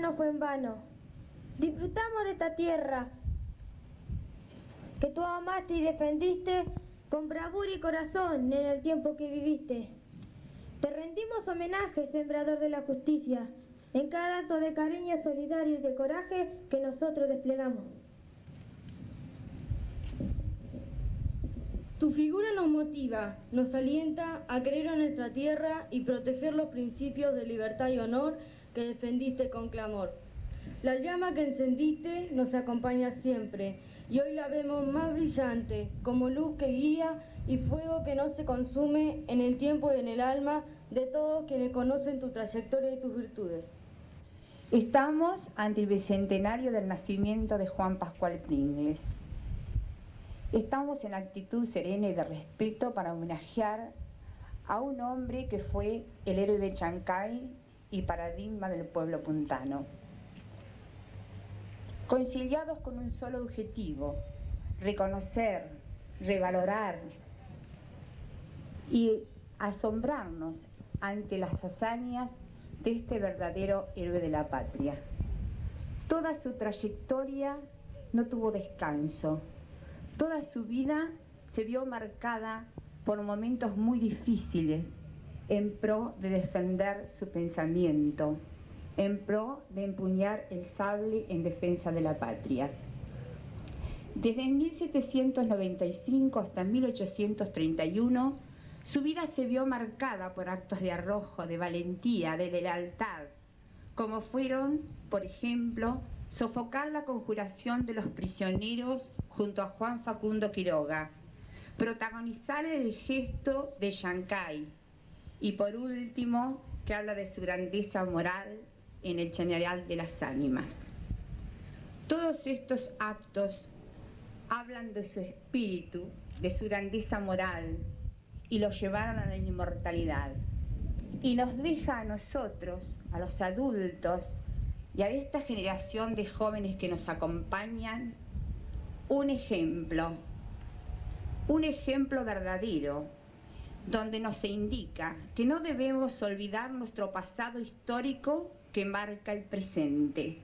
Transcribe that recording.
no fue en vano. Disfrutamos de esta tierra que tú amaste y defendiste con bravura y corazón en el tiempo que viviste. Te rendimos homenaje, sembrador de la justicia, en cada acto de cariño solidario y de coraje que nosotros desplegamos. Tu figura nos motiva, nos alienta a creer en nuestra tierra y proteger los principios de libertad y honor que defendiste con clamor. La llama que encendiste nos acompaña siempre y hoy la vemos más brillante, como luz que guía y fuego que no se consume en el tiempo y en el alma de todos quienes conocen tu trayectoria y tus virtudes. Estamos ante el bicentenario del nacimiento de Juan Pascual Pringles. Estamos en actitud serena y de respeto para homenajear a un hombre que fue el héroe de Chancay y paradigma del pueblo puntano. Conciliados con un solo objetivo, reconocer, revalorar y asombrarnos ante las hazañas de este verdadero héroe de la patria. Toda su trayectoria no tuvo descanso. Toda su vida se vio marcada por momentos muy difíciles en pro de defender su pensamiento, en pro de empuñar el sable en defensa de la patria. Desde 1795 hasta 1831, su vida se vio marcada por actos de arrojo, de valentía, de lealtad, como fueron, por ejemplo, sofocar la conjuración de los prisioneros junto a Juan Facundo Quiroga, protagonizar el gesto de Yancay y por último, que habla de su grandeza moral en el general de las ánimas. Todos estos actos hablan de su espíritu, de su grandeza moral, y lo llevaron a la inmortalidad. Y nos deja a nosotros, a los adultos y a esta generación de jóvenes que nos acompañan, un ejemplo, un ejemplo verdadero, donde nos indica que no debemos olvidar nuestro pasado histórico que marca el presente.